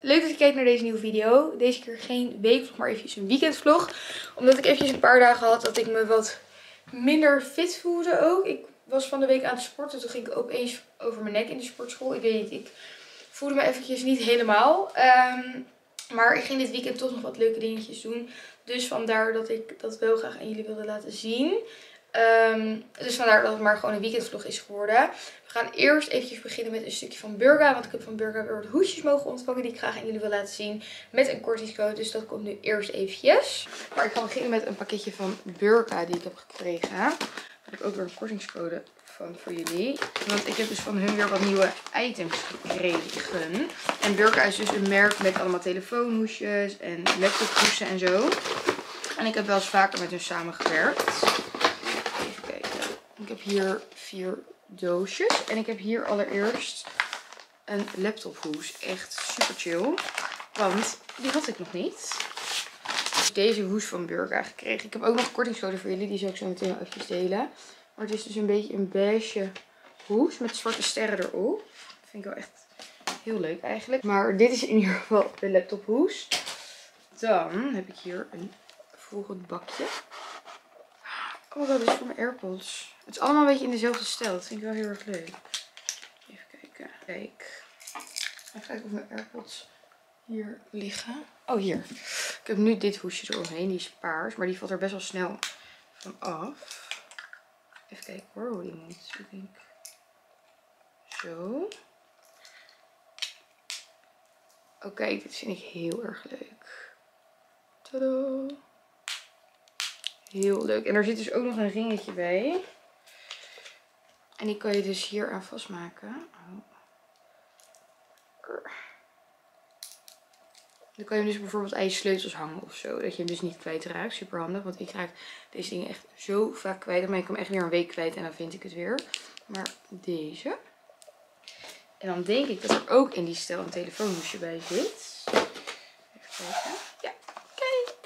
Leuk dat je kijkt naar deze nieuwe video. Deze keer geen weekvlog, maar eventjes een weekendvlog. Omdat ik eventjes een paar dagen had dat ik me wat minder fit voelde ook. Ik was van de week aan het sporten. Toen ging ik opeens over mijn nek in de sportschool. Ik weet niet, ik voelde me eventjes niet helemaal. Ehm, maar ik ging dit weekend toch nog wat leuke dingetjes doen. Dus vandaar dat ik dat wel graag aan jullie wilde laten zien. Ehm, dus vandaar dat het maar gewoon een weekendvlog is geworden. We gaan eerst eventjes beginnen met een stukje van Burga. Want ik heb van Burga weer wat hoesjes mogen ontvangen die ik graag aan jullie wil laten zien. Met een kortingscode. Dus dat komt nu eerst eventjes. Maar ik ga beginnen met een pakketje van Burga die ik heb gekregen. Daar heb ik ook weer een kortingscode van voor jullie. Want ik heb dus van hun weer wat nieuwe items gekregen. En Burka is dus een merk met allemaal telefoonhoesjes en laptophoesen en zo. En ik heb wel eens vaker met hun samengewerkt. Ik heb hier vier doosjes. En ik heb hier allereerst een laptophoes. Echt super chill. Want die had ik nog niet. Deze hoes van Burka gekregen. Ik heb ook nog een kortingscode voor jullie. Die zal ik zo meteen even delen. Maar het is dus een beetje een beige hoes met zwarte sterren erop. Dat vind ik wel echt heel leuk eigenlijk. Maar dit is in ieder geval de laptophoes. Dan heb ik hier een volgend bakje. Oh, is voor mijn AirPods. Het is allemaal een beetje in dezelfde stijl. Dat vind ik wel heel erg leuk. Even kijken. Kijk. Even kijken of mijn AirPods hier liggen. Oh, hier. Ik heb nu dit hoesje eromheen. Die is paars. Maar die valt er best wel snel van af. Even kijken hoor, hoe die moet. Ik zo. Oké, dit vind ik heel erg leuk. Tada! Heel leuk. En er zit dus ook nog een ringetje bij. En die kan je dus hier aan vastmaken. Oh. Dan kan je hem dus bijvoorbeeld aan je sleutels hangen of zo. Dat je hem dus niet kwijtraakt. Super handig. Want ik raak deze dingen echt zo vaak kwijt. Maar ik kan hem echt weer een week kwijt en dan vind ik het weer. Maar deze. En dan denk ik dat er ook in die stel een telefoonhoesje bij zit. Even kijken. Ja, kijk.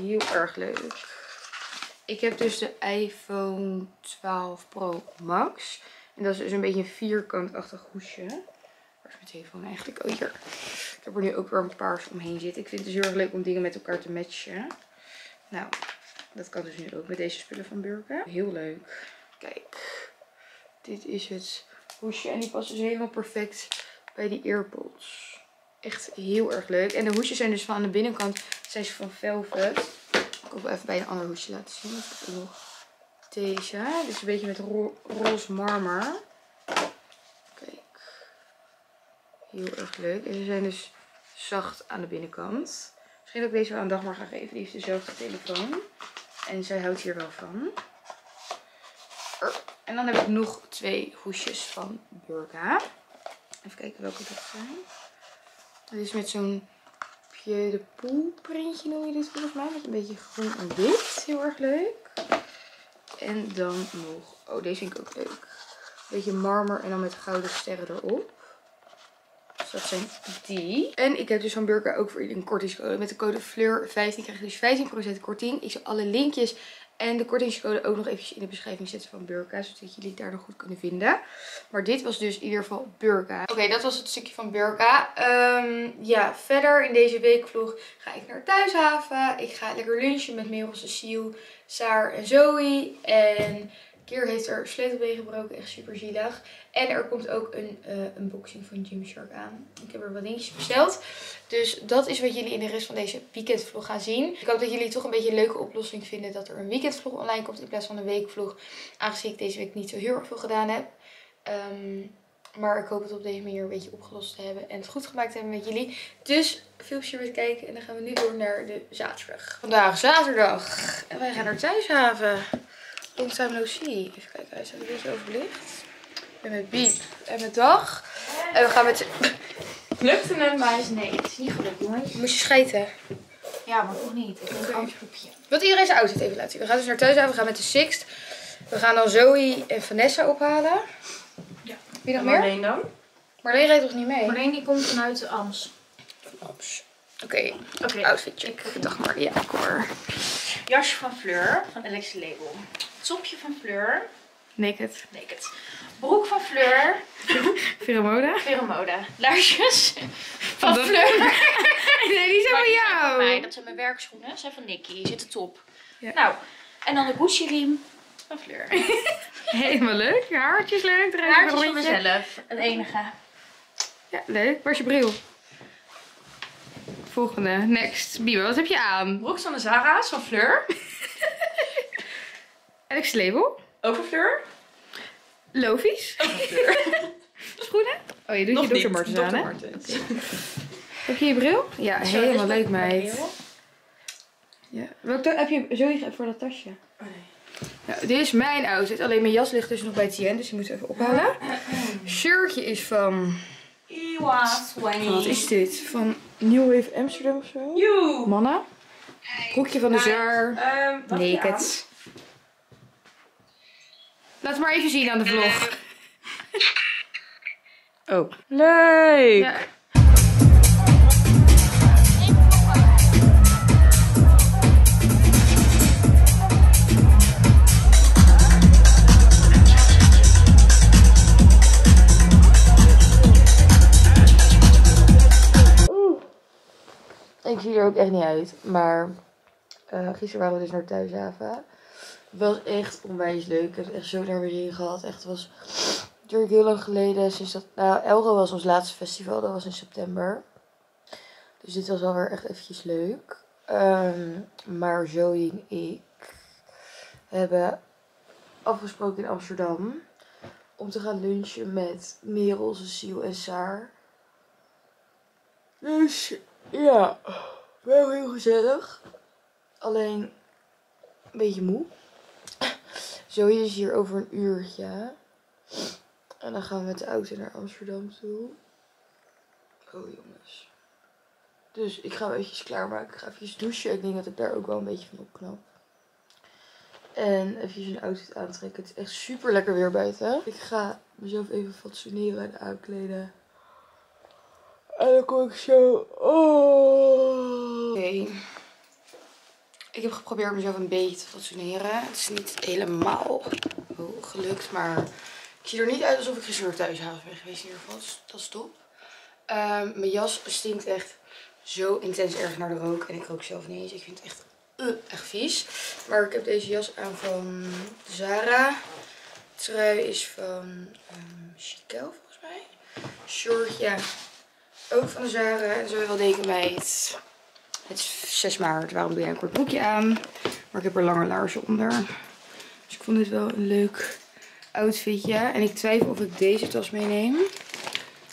Heel erg leuk. Ik heb dus de iPhone 12 Pro Max. En dat is dus een beetje een vierkantachtig hoesje. Waar is mijn telefoon eigenlijk? Oh, hier. Ik heb er nu ook weer een paars omheen zitten. Ik vind het dus heel erg leuk om dingen met elkaar te matchen. Nou, dat kan dus nu ook met deze spullen van Burka. Heel leuk. Kijk. Dit is het hoesje. En die past dus helemaal perfect bij die earpods. Echt heel erg leuk. En de hoesjes zijn dus van de binnenkant zijn ze van velvet. Ik wil even bij een ander hoesje laten zien. Deze. Dit is een beetje met ro roze marmer. Heel erg leuk. En ze zijn dus zacht aan de binnenkant. Misschien dat ik deze wel aan Dagmar ga geven. Die heeft dezelfde telefoon. En zij houdt hier wel van. En dan heb ik nog twee hoesjes van Burka. Even kijken welke dat zijn. Dat is met zo'n Pied de Poel printje noem je dit volgens mij. Met een beetje groen en wit. Heel erg leuk. En dan nog... Oh, deze vind ik ook leuk. Een beetje marmer en dan met gouden sterren erop dat zijn die. En ik heb dus van Burka ook voor jullie een kortingscode. Met de code FLEUR15 krijg je dus 15% korting. Ik zal alle linkjes en de kortingscode ook nog eventjes in de beschrijving zetten van Burka. Zodat jullie het daar nog goed kunnen vinden. Maar dit was dus in ieder geval Burka. Oké, dat was het stukje van Burka. Um, ja, verder in deze weekvlog ga ik naar Thuishaven. Ik ga lekker lunchen met Merel, Cecile, Saar en Zoe. En keer heeft er sleutelbeen gebroken. Echt super zielig. En er komt ook een uh, unboxing van Gymshark aan. Ik heb er wat dingetjes besteld. Dus dat is wat jullie in de rest van deze weekendvlog gaan zien. Ik hoop dat jullie toch een beetje een leuke oplossing vinden dat er een weekendvlog online komt in plaats van een weekvlog. Aangezien ik deze week niet zo heel erg veel gedaan heb. Um, maar ik hoop het op deze manier een beetje opgelost te hebben. En het goed gemaakt te hebben met jullie. Dus veel plezier met kijken. En dan gaan we nu door naar de zaterdag. Vandaag zaterdag. En wij gaan naar Thuishaven. Long time no see. Even kijken, hij is een beetje overlicht. En met Biep en met Dag. En we gaan met... Lukte met mij? Nee, het is niet gelukt, jongens. Moest je schijten? Ja, maar toch niet. Ik heb een groepje. Wat iedereen zijn outfit even laten zien. We gaan dus naar thuis We gaan met de Sixt. We gaan dan Zoe en Vanessa ophalen. Ja. Wie nog meer? Marleen dan? Marleen rijdt toch niet mee? Marleen die komt vanuit de Ams. Van Ams. Oké, okay. outfitje. Ik dacht maar, ja, maar. Jasje van Fleur van Alexa Label. Topje van Fleur. Naked. Naked. Broek van Fleur. Pheromone. Pheromode. Laarsjes van Van Fleur. Nee, die zijn Maar van die zijn van jou. mij. Dat zijn mijn werkschoenen. Dat zijn van Nicky. Die zitten top. Ja. Nou, en dan de Gucci riem van Fleur. Helemaal leuk. Je haartjes leuk. Een Haartjes van mezelf. Het enige. Ja, leuk. Waar is je bril? Volgende. Next. Biba, wat heb je aan? Broek van de Zara's van Fleur. Alex Label. Over Fleur. Lofies. Over Fleur. Schoenen. Oh, je doet je Dr. Martens aan, hè? Heb je je bril? Ja, helemaal leuk, meid. Ja. Welk heb je zo voor dat tasje? Oh, nee. Nou, dit is mijn outfit. Alleen mijn jas ligt dus nog bij Tien, dus die moet even ophalen. Shirtje is van... Iwa. Wat is dit? Van New Wave Amsterdam of zo? You. Manna. Broekje van de Nice. Zaar. Ehm, je aan? Naked. Laat het maar even zien aan de vlog. Oh. Leuk. Ja. Ook echt niet uit. Maar eh, gisteren waren we dus naar Thuishaven. Het was echt onwijs leuk. Ik heb echt zo naar weer in gehad. Echt, het was natuurlijk heel lang geleden. Sinds dat, nou, Elro was ons laatste festival. Dat was in september. Dus dit was alweer echt eventjes leuk. Ehm, maar Zoe en ik hebben afgesproken in Amsterdam. Om te gaan lunchen met Merel, Cecile en Saar. Dus ja, wel heel gezellig. Alleen een beetje moe. Zoe is hier over een uurtje. En dan gaan we met de auto naar Amsterdam toe. Oh jongens. Dus ik ga me eventjes klaarmaken. Ik ga eventjes douchen. Ik denk dat ik daar ook wel een beetje van opknap. En eventjes een outfit aantrekken. Het is echt super lekker weer buiten. Ik ga mezelf even fatsoeneren en aankleden. En dan kom ik zo. Oh. Ik heb geprobeerd mezelf een beetje te fatsoeneren. Het is niet helemaal gelukt, maar ik zie er niet uit alsof ik gisteren thuis ben geweest in ieder geval. Dat is top. Ehm, mijn jas stinkt echt zo intens erg naar de rook. En ik rook zelf niet eens. Ik vind het echt, uh, echt vies. Maar ik heb deze jas aan van Zara. De trui is van um, volgens mij. Shortje ook van Zara. En zo wel dekenmeid. Het is 6 maart. Waarom doe jij een kort broekje aan? Maar ik heb er lange laarzen onder. Dus ik vond dit wel een leuk outfitje. En ik twijfel of ik deze tas meeneem.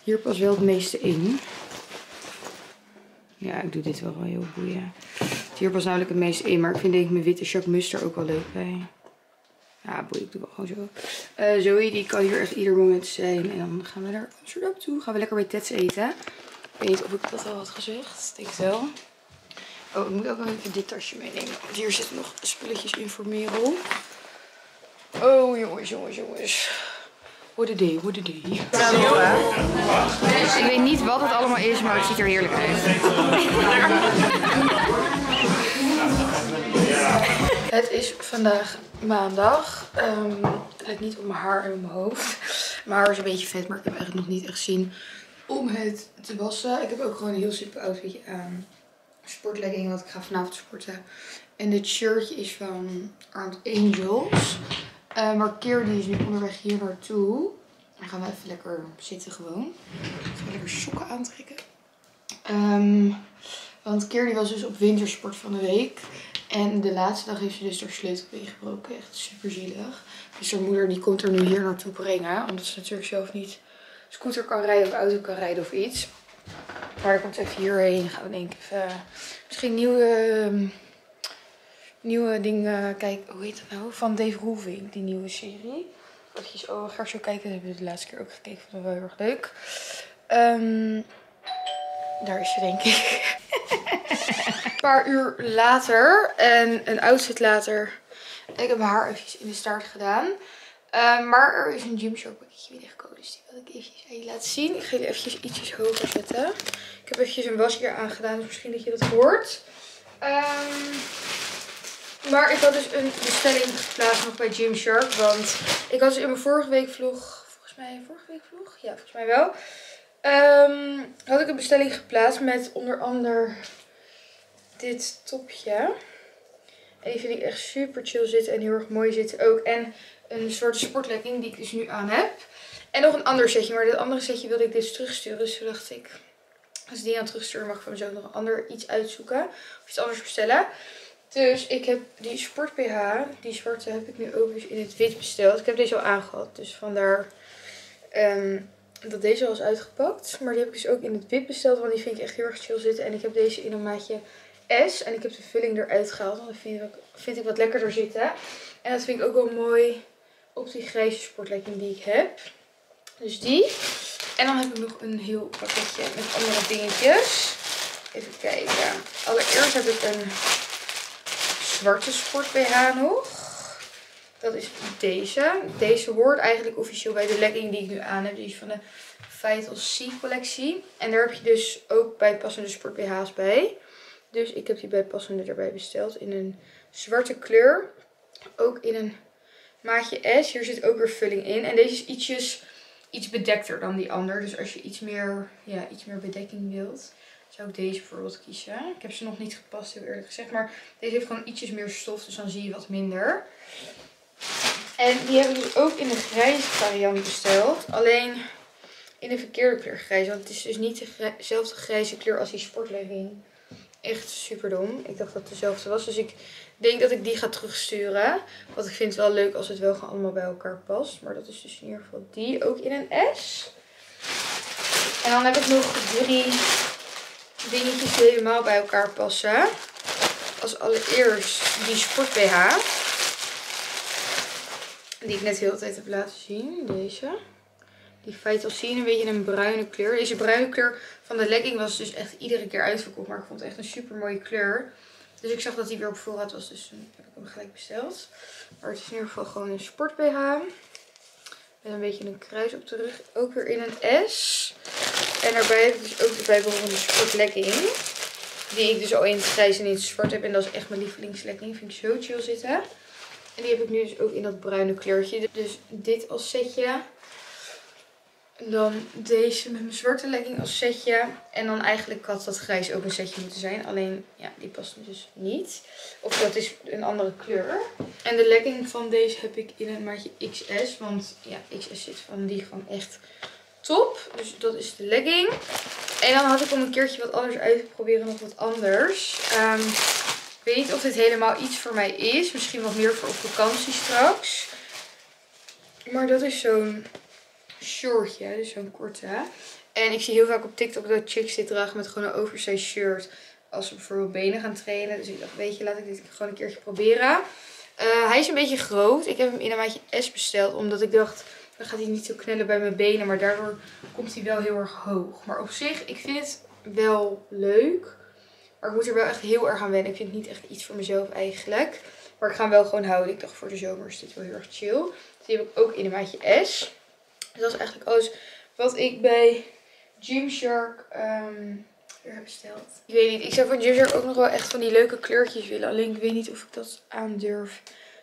Hier past wel het meeste in. Ja, ik doe dit wel wel heel boeien. Hier past namelijk het meeste in. Maar ik vind denk ik mijn witte Jacques Muster ook wel leuk bij. Ja, boeien. Ik doe wel gewoon zo. Eh Zoe die kan hier echt ieder moment zijn. En dan gaan we naar Amsterdam toe. Gaan we lekker bij Tets eten. Ik weet niet of ik dat al had gezegd. Ik denk het wel. Oh, ik moet ook wel even dit tasje meenemen. Want hier zitten nog spulletjes in voor Merel. Oh, jongens, jongens, jongens. What a day, what a day. Ik weet niet wat het allemaal is, maar het ziet er heerlijk uit. Het is vandaag maandag. Ehm, het lijkt niet op mijn haar en op mijn hoofd. Mijn haar is een beetje vet, maar ik heb eigenlijk nog niet echt zin om het te wassen. Ik heb ook gewoon een heel simpel outfitje aan. Sportlegging, want ik ga vanavond sporten. En dit shirtje is van Armed Angels. Eh, maar Keer die is nu onderweg hier naartoe. Dan gaan we even lekker zitten gewoon. Ik ga lekker sokken aantrekken. Ehm, want Keer was dus op wintersport van de week. En de laatste dag heeft ze dus haar sleutelbeen gebroken. Echt super zielig. Dus haar moeder die komt er nu hier naartoe brengen. Omdat ze natuurlijk zelf niet scooter kan rijden of auto kan rijden of iets. Maar dan komt even hierheen. Gaan we denk ik even misschien nieuwe, ehm, nieuwe dingen kijken. Hoe heet dat nou? Van Dave Roelvink, die nieuwe serie. Even oh, ga zo kijken. Dat hebben we de laatste keer ook gekeken. Vond ik wel heel erg leuk. Ehm, daar is ze denk ik. Een paar uur later en een outfit later. Ik heb haar eventjes in de staart gedaan. Ehm, maar er is een Gymshark pakketje binnengekomen. Ik eventjes aan je laten zien. Ik ga jullie eventjes ietsjes hoger zetten. Ik heb eventjes een was hier aangedaan. Dus misschien dat je dat hoort. Ehm, Maar ik had dus een bestelling geplaatst nog bij Gymshark. Want ik had dus in mijn vorige week vlog, volgens mij vorige week vlog? Ja, volgens mij wel. Ehm, had ik een bestelling geplaatst met onder andere dit topje. En die vind ik echt super chill zitten en heel erg mooi zitten ook. En een soort sportlegging die ik dus nu aan heb. En nog een ander setje, maar dit andere setje wilde ik dus terugsturen. Dus toen dacht ik, als ik die aan terugsturen mag ik van mezelf nog een ander iets uitzoeken. Of iets anders bestellen. Dus ik heb die sport BH, die zwarte, heb ik nu ook in het wit besteld. Ik heb deze al aangehad, dus vandaar ehm, dat deze al is uitgepakt. Maar die heb ik dus ook in het wit besteld, want die vind ik echt heel erg chill zitten. En ik heb deze in een maatje S. En ik heb de vulling eruit gehaald, want dat vind ik, vind ik wat lekkerder zitten. En dat vind ik ook wel mooi op die grijze sportlegging die ik heb. Dus die. En dan heb ik nog een heel pakketje met andere dingetjes. Even kijken. Allereerst heb ik een zwarte sport BH nog. Dat is deze. Deze hoort eigenlijk officieel bij de legging die ik nu aan heb. Die is van de Vital C collectie. En daar heb je dus ook bijpassende sport BH's bij. Dus ik heb die bijpassende erbij besteld in een zwarte kleur. Ook in een maatje S. Hier zit ook weer vulling in. En deze is ietsjes, iets bedekter dan die ander. Dus als je iets meer, ja, iets meer bedekking wilt, zou ik deze bijvoorbeeld kiezen. Ik heb ze nog niet gepast, heel eerlijk gezegd. Maar deze heeft gewoon ietsjes meer stof, dus dan zie je wat minder. En die heb ik dus ook in de grijze variant besteld. Alleen in de verkeerde kleur grijs. Want het is dus niet dezelfde grijze kleur als die sportlegging. Echt super dom. Ik dacht dat het dezelfde was. Dus ik denk dat ik die ga terugsturen. Want ik vind het wel leuk als het wel gewoon allemaal bij elkaar past. Maar dat is dus in ieder geval die. Ook in een S. En dan heb ik nog drie dingetjes die helemaal bij elkaar passen. Als allereerst die sport BH. Die ik net heel de tijd heb laten zien. Deze. Die C een beetje een bruine kleur. Deze bruine kleur van de legging was dus echt iedere keer uitverkocht. Maar ik vond het echt een super mooie kleur. Dus ik zag dat hij weer op voorraad was. Dus toen heb ik hem gelijk besteld. Maar het is in ieder geval gewoon een sport BH. Met een beetje een kruis op de rug. Ook weer in een S. En daarbij heb ik dus ook de bijbehorende sportlegging. Die ik dus al in het grijs en in het zwart heb. En dat is echt mijn lievelingslegging. Vind ik zo chill zitten. En die heb ik nu dus ook in dat bruine kleurtje. Dus dit als setje. Dan deze met mijn zwarte legging als setje. En dan eigenlijk had dat grijs ook een setje moeten zijn. Alleen, ja, die past dus niet. Of dat is een andere kleur. En de legging van deze heb ik in het maatje XS. Want ja, XS zit van die gewoon echt top. Dus dat is de legging. En dan had ik om een keertje wat anders uit te proberen. Nog wat anders. Um, ik weet niet of dit helemaal iets voor mij is. Misschien wat meer voor op vakantie straks. Maar dat is zo'n shortje. Dus zo'n korte. En ik zie heel vaak op TikTok dat chicks dit dragen met gewoon een oversized shirt. Als ze bijvoorbeeld benen gaan trainen. Dus ik dacht, weet je, laat ik dit gewoon een keertje proberen. Uh, hij is een beetje groot. Ik heb hem in een maatje S besteld. Omdat ik dacht, dan gaat hij niet zo knellen bij mijn benen. Maar daardoor komt hij wel heel erg hoog. Maar op zich, ik vind het wel leuk. Maar ik moet er wel echt heel erg aan wennen. Ik vind het niet echt iets voor mezelf eigenlijk. Maar ik ga hem wel gewoon houden. Ik dacht voor de zomer is dit wel heel erg chill. Die heb ik ook in een maatje S. Dus dat is eigenlijk alles wat ik bij Gymshark um, weer heb besteld. Ik weet niet, ik zou van Gymshark ook nog wel echt van die leuke kleurtjes willen. Alleen ik weet niet of ik dat aandurf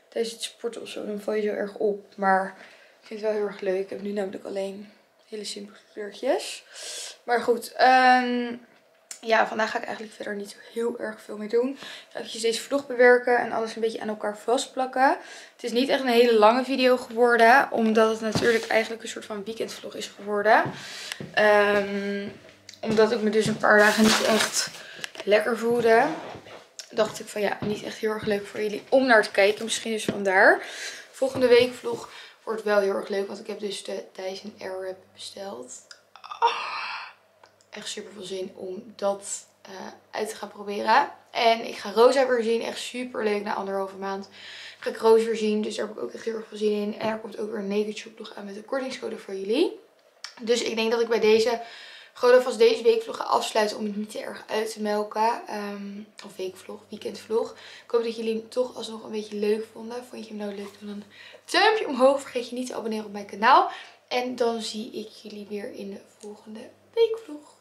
tijdens het sporten of zo. Dan val je zo erg op. Maar ik vind het wel heel erg leuk. Ik heb nu namelijk alleen hele simpele kleurtjes. Maar goed, um, ja, vandaag ga ik eigenlijk verder niet zo heel erg veel meer doen. Ik ga deze vlog bewerken en alles een beetje aan elkaar vastplakken. Het is niet echt een hele lange video geworden. Omdat het natuurlijk eigenlijk een soort van weekendvlog is geworden. Um, omdat ik me dus een paar dagen niet echt lekker voelde. Dacht ik van ja, niet echt heel erg leuk voor jullie om naar te kijken. Misschien dus vandaar. Volgende week vlog wordt wel heel erg leuk. Want ik heb dus de Dyson Airwrap besteld. Oh echt super veel zin om dat uh, uit te gaan proberen. En ik ga Rosa weer zien. Echt super leuk. Na anderhalve maand ga ik Roos weer zien. Dus daar heb ik ook echt heel erg veel zin in. En er komt ook weer een naked shop nog aan met een kortingscode voor jullie. Dus ik denk dat ik bij deze gewoon alvast deze weekvlog ga afsluiten om het niet te erg uit te melken. Um, of weekvlog, weekendvlog. Ik hoop dat jullie hem toch alsnog een beetje leuk vonden. Vond je hem nou leuk? Doe dan een duimpje omhoog. Vergeet je niet te abonneren op mijn kanaal. En dan zie ik jullie weer in de volgende weekvlog.